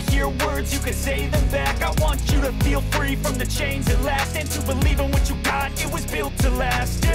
to hear words, you can say them back. I want you to feel free from the chains at last And to believe in what you got, it was built to last,